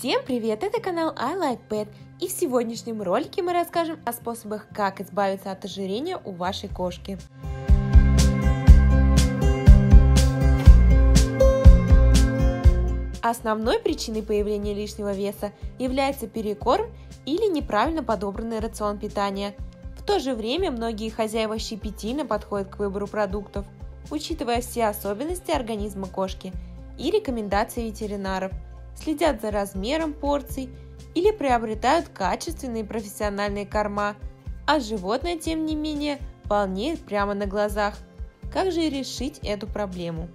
Всем привет! Это канал I Like Pet и в сегодняшнем ролике мы расскажем о способах, как избавиться от ожирения у вашей кошки. Основной причиной появления лишнего веса является перекорм или неправильно подобранный рацион питания. В то же время многие хозяева щепетильно подходят к выбору продуктов, учитывая все особенности организма кошки и рекомендации ветеринаров, следят за размером порций или приобретают качественные профессиональные корма, а животное, тем не менее, полнеет прямо на глазах. Как же решить эту проблему?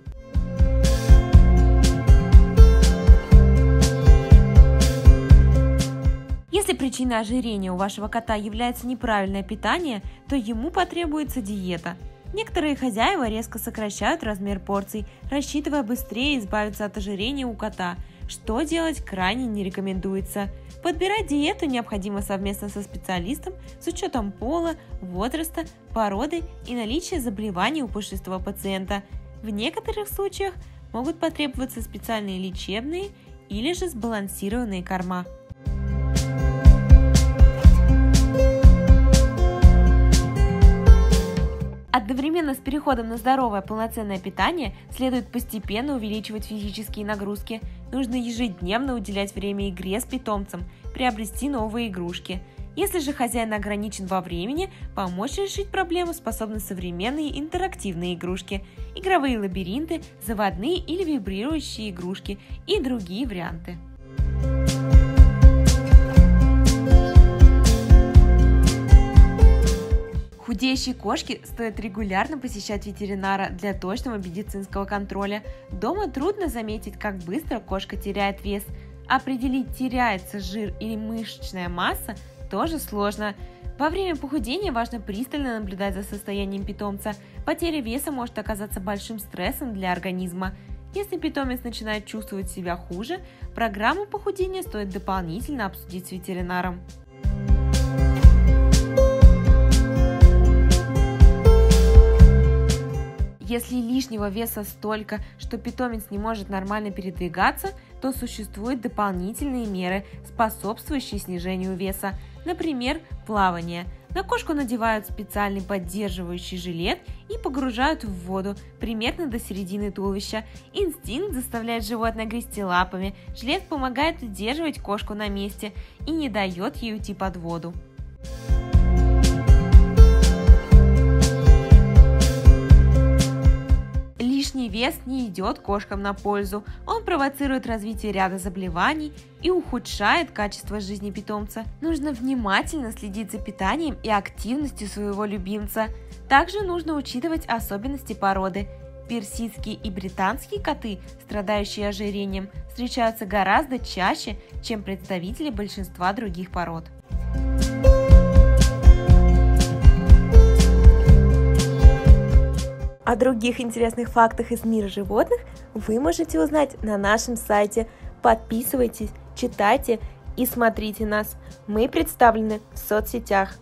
Если причиной ожирения у вашего кота является неправильное питание, то ему потребуется диета. Некоторые хозяева резко сокращают размер порций, рассчитывая быстрее избавиться от ожирения у кота, что делать крайне не рекомендуется. Подбирать диету необходимо совместно со специалистом с учетом пола, возраста, породы и наличия заболеваний у пушистого пациента. В некоторых случаях могут потребоваться специальные лечебные или же сбалансированные корма. Одновременно с переходом на здоровое полноценное питание следует постепенно увеличивать физические нагрузки. Нужно ежедневно уделять время игре с питомцем, приобрести новые игрушки. Если же хозяин ограничен во времени, помочь решить проблему способны современные интерактивные игрушки, игровые лабиринты, заводные или вибрирующие игрушки и другие варианты. Худеющей кошке стоит регулярно посещать ветеринара для точного медицинского контроля. Дома трудно заметить, как быстро кошка теряет вес. Определить, теряется жир или мышечная масса, тоже сложно. Во время похудения важно пристально наблюдать за состоянием питомца. Потеря веса может оказаться большим стрессом для организма. Если питомец начинает чувствовать себя хуже, программу похудения стоит дополнительно обсудить с ветеринаром. Если лишнего веса столько, что питомец не может нормально передвигаться, то существуют дополнительные меры, способствующие снижению веса, например, плавание. На кошку надевают специальный поддерживающий жилет и погружают в воду примерно до середины туловища. Инстинкт заставляет животное грести лапами, жилет помогает удерживать кошку на месте и не дает ей уйти под воду. Вес не идет кошкам на пользу, он провоцирует развитие ряда заболеваний и ухудшает качество жизни питомца. Нужно внимательно следить за питанием и активностью своего любимца. Также нужно учитывать особенности породы. Персидские и британские коты, страдающие ожирением, встречаются гораздо чаще, чем представители большинства других пород. О других интересных фактах из мира животных вы можете узнать на нашем сайте. Подписывайтесь, читайте и смотрите нас. Мы представлены в соцсетях.